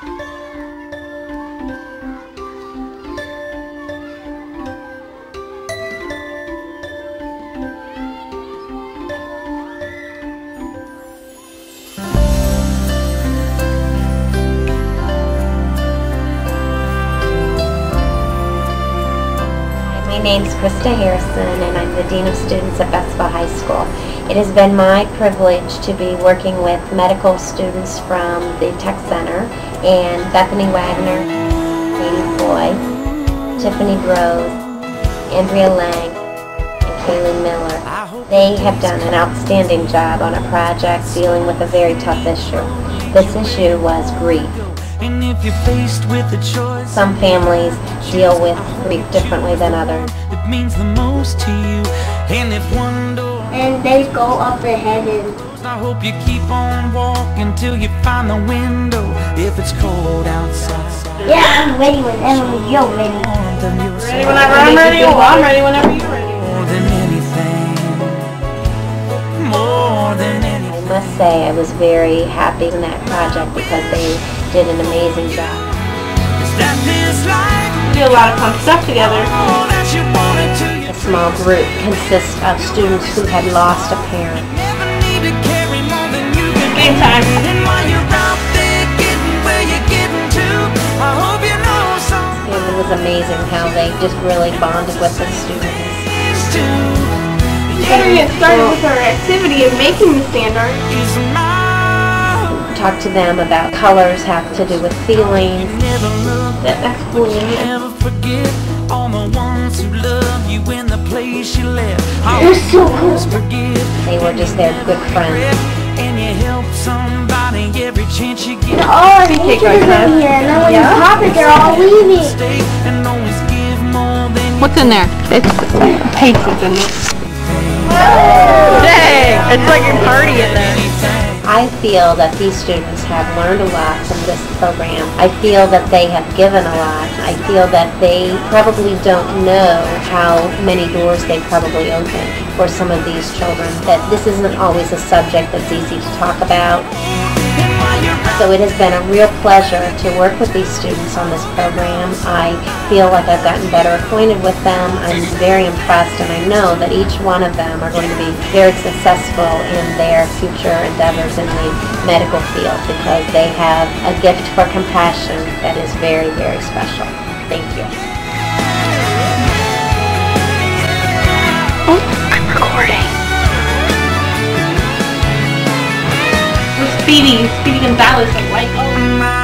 My name's Krista Harrison and I'm the Dean of Students at Bettsville High School. It has been my privilege to be working with medical students from the Tech Center and Bethany Wagner, Katie Foy, Tiffany Grove, Andrea Lang, and Kaylee Miller. They have done an outstanding job on a project dealing with a very tough issue. This issue was grief. And if you're faced with a choice, Some families deal with grief differently than others. it means the most to you. And if one door, and they go up to heaven. I hope you keep on walking till you find the window. If it's cold outside, Yeah, I'm ready whenever you're ready. warmth of Ready whenever I'm ready? Well, oh, I'm ready whenever you're ready. More than anything, more than anything. I must say I was very happy in that project because they did an amazing job. Is that this life? We do a lot of fun stuff together. All that you wanted to, you A small group consists of students who had lost a parent. never need to carry more than you can Game time. And while you're out there getting where you're getting to, I hope you know some And it was amazing how they just really bonded with the students. things too. We're get started with our activity of making the standard. Is my Talk to them about colors have to do with feelings. never look That, that's cool. Never forget all the ones who love you in the place you left. I You're so always forgive. They were just their good friends. And you help somebody every chance you get. Oh, the Take teachers our are time. here, and then when you pop it, they're all leaving. Stay and always give more than you What's in there? It's paint what's in there. Dang! It's like a party in there. I feel that these students have learned a lot from this program. I feel that they have given a lot. I feel that they probably don't know how many doors they probably opened for some of these children. That this isn't always a subject that's easy to talk about. So it has been a real pleasure to work with these students on this program. I feel like I've gotten better acquainted with them. I'm very impressed and I know that each one of them are going to be very successful in their future endeavors in the medical field because they have a gift for compassion that is very, very special. Thank you. Speedy, Speedy Gonzales, like, like, oh.